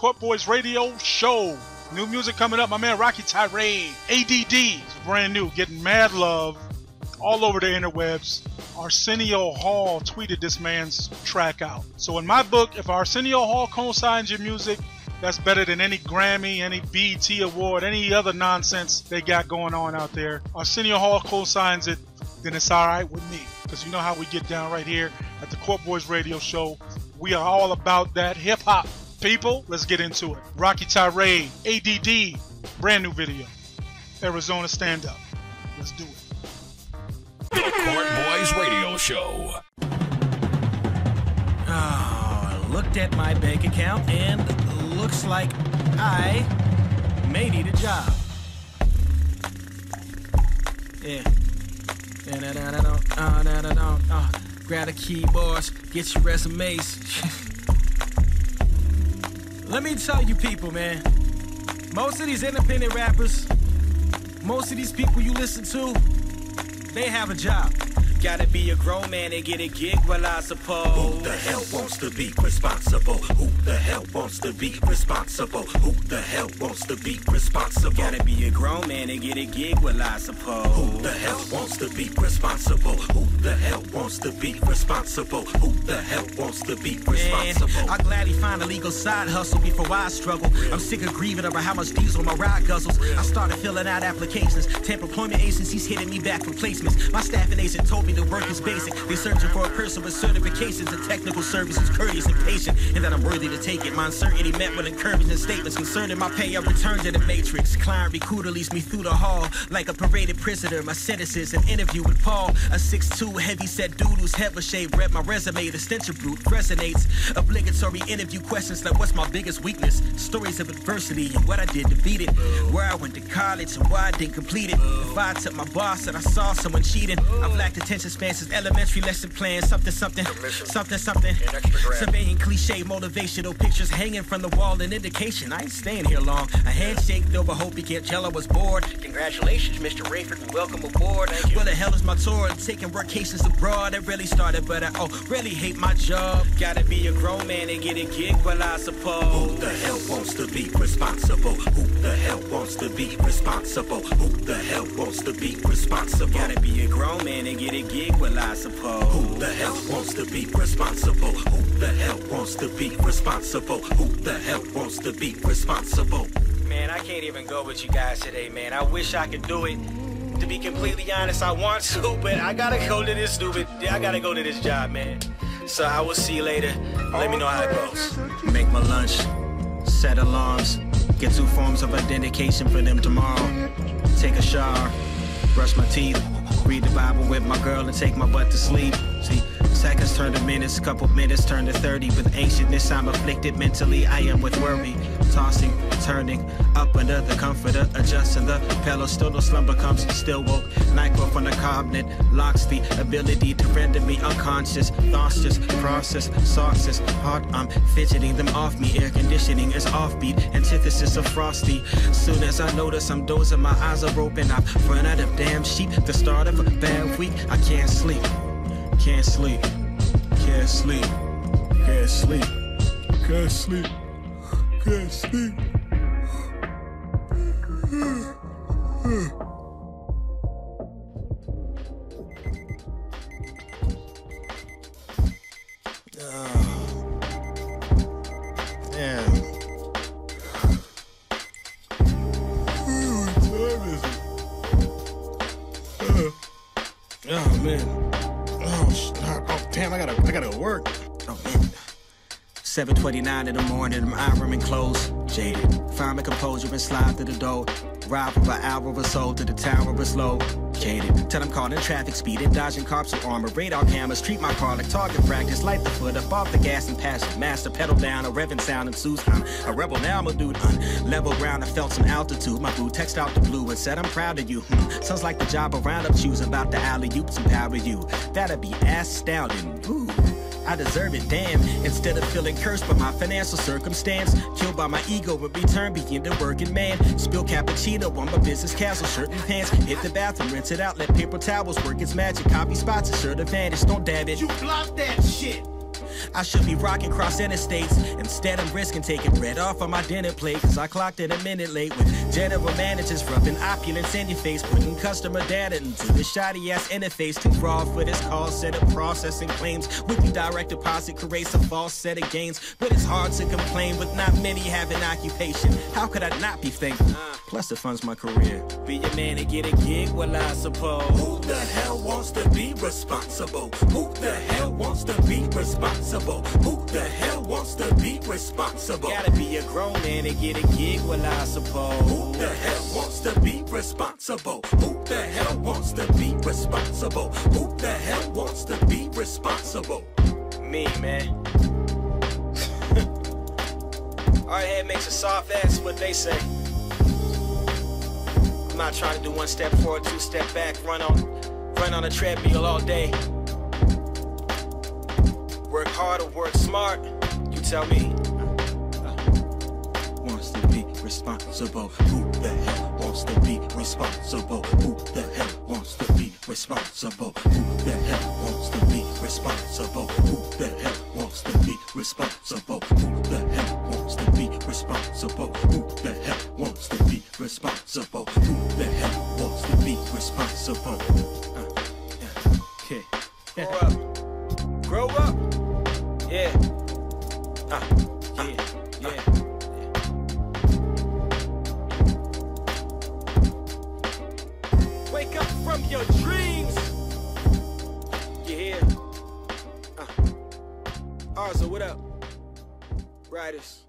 Kort Boyz Radio Show. New music coming up. My man Roqy Tyraid, ADD, brand new, getting mad love all over the interwebs. Arsenio Hall tweeted this man's track out. So in my book, if Arsenio Hall co-signs your music, that's better than any Grammy, any BET award, any other nonsense they got going on out there. Arsenio Hall co-signs it, then it's all right with me. Because you know how we get down right here at the Kort Boyz Radio Show. We are all about that hip hop. People, let's get into it. Roqy Tyraid, ADD, brand new video. Arizona Stand Up. Let's do it. The Kort Boyz Radio Show. Oh, I looked at my bank account and looks like I may need a job. Yeah. Uh, grab the keyboards, get your resumes. Let me tell you people, man. Most of these independent rappers, most of these people you listen to, they have a job. Gotta be a grown man and get a gig, well, I suppose. Who the hell wants to be responsible? Who the hell wants to be responsible? Who the hell wants to be responsible? Gotta be a grown man and get a gig, well, I suppose. Who the hell wants to be responsible? Who the hell wants to be responsible? Who the hell wants to be responsible? Man, I gladly find a legal side hustle before I struggle. I'm sick of grieving over how much diesel my ride guzzles. I started filling out applications. Temp employment agencies hitting me back for placements. My staffing agent told me the work is basic. They searching for a person with certifications and technical services, courteous and patient, and that I'm worthy to take it. My uncertainty met with encouraging statements concerning my pay. I returned to the matrix. Client recruiter leads me through the hall like a paraded prisoner. My sentences, an interview with Paul, a 6'2 heavy set dude who's heavy shaped. Read my resume, the stench of brute resonates. Obligatory interview questions like what's my biggest weakness? Stories of adversity and what I did to beat it. Where I went to college and why I didn't complete it. If I took my boss and I saw someone cheating, I've lacked attention span since elementary lesson plan. Something, something, something, something. Surveying cliche motivational pictures hanging from the wall. An indication I ain't staying here long. A handshake though, but hope you can't tell I was bored. Congratulations, Mr. Rayford, and welcome aboard. Where the hell is my tour? I'm Taking workations abroad. I really started, but I oh really hate my job. Gotta be a grown man and get a gig, well I suppose. Who the hell wants to be responsible? Who the hell wants to be responsible? Who the hell wants to be responsible? Gotta be a grown man and get a gig, well I suppose. Who the hell wants to be responsible? Who the hell wants to be responsible? Who the hell wants to be responsible? Man, I can't even go with you guys today, man. I wish I could do it. To be completely honest, I want to, but I gotta go to this stupid. I gotta go to this job, man. So I will see you later. Let me know how it goes. Make my lunch, set alarms, get two forms of identification for them tomorrow. Take a shower, brush my teeth, read the Bible with my girl, and take my butt to sleep. See, seconds turn to minutes, couple minutes turn to 30. With anxiousness, I'm afflicted mentally. I am with worry, tossing, turning up under the comforter, adjusting the pillow. Still no slumber comes, still woke. Nyquil from the cabinet locks the ability to render me unconscious. Thoughts just process, sauces, heart. I'm fidgeting them off me. Air conditioning is offbeat, antithesis of frosty. Soon as I notice I'm dozing, my eyes are open. I've run out of damn sheep. The start of a bad week. I can't sleep, can't sleep, can't sleep, can't sleep, can't sleep, can't sleep. Damn. Oh man. Oh, oh damn, I gotta I gotta work. Oh man. 729 in the morning, eye room closed. Jaded. Find my composure and slide through the door. Ride from an hour or so to the tower was low. Jaded. Till I'm caught in traffic, speeding, dodging cops with armor, radar cameras, treat my car like target practice. Light the foot up off the gas and pass it. Master pedal down, a revving sound ensues. I'm a rebel now, I'm a dude. On level ground, I felt some altitude. My boo text out the blue and said, I'm proud of you. Hmm. Sounds like the job around up choosing about the alley oops and power you. That'd be astounding. Ooh. I deserve it, damn. Instead of feeling cursed by my financial circumstance, killed by my ego, in return begin to work working man. Spill cappuccino on my business castle, shirt and pants. Hit the bathroom, rinse it out, let paper towels work its magic. Copy spots, assert advantage, don't dab it. You block that shit. I should be rocking cross interstates. Instead, I'm risking taking bread off of my dinner plate. Cause I clocked it a minute late with general managers rubbing opulence in your face. Putting customer data into the shoddy ass interface. Too raw for this call center processing claims. Weekly direct deposit creates a false set of gains. But it's hard to complain with not many have an occupation. How could I not be thankful? Plus, it funds my career. Be a man and get a gig, well, I suppose. Who the hell wants to be responsible? Who the hell wants to be responsible? Who the hell wants to be responsible? Gotta be a grown man and get a gig, well, I suppose. Who the hell wants to be responsible? Who the hell wants to be responsible? Who the hell wants to be responsible? Me, man. Hard head makes a soft ass, what they say. I'm not trying to do one step forward, two step back, run on run on a treadmill all day. Work hard or work smart, you tell me. Wants to be responsible? Who the hell wants to be responsible? Who the hell wants to be responsible? Who the hell wants to be responsible? Who the hell wants to be responsible? Who the hell wants to be responsible? Who the hell wants to be responsible? Who the hell wants to be responsible? Uh, yeah. Okay. Grow up. Grow up. Yeah. Uh, Up your dreams. You hear? Uh. Arza, what up? Riders.